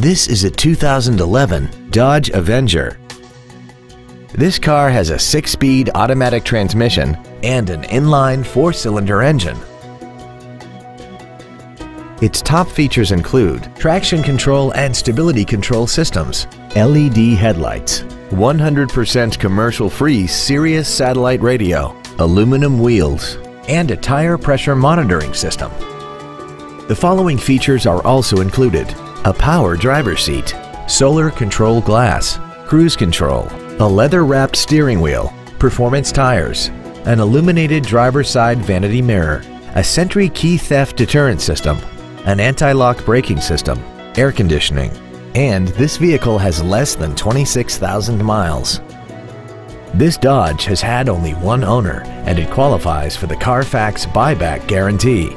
This is a 2011 Dodge Avenger. This car has a six-speed automatic transmission and an inline four-cylinder engine. Its top features include traction control and stability control systems, LED headlights, 100% commercial-free Sirius satellite radio, aluminum wheels, and a tire pressure monitoring system. The following features are also included. A power driver seat, solar control glass, cruise control, a leather-wrapped steering wheel, performance tires, an illuminated driver side vanity mirror, a Sentry key theft deterrent system, an anti-lock braking system, air conditioning, and this vehicle has less than 26,000 miles. This Dodge has had only one owner and it qualifies for the Carfax buyback guarantee.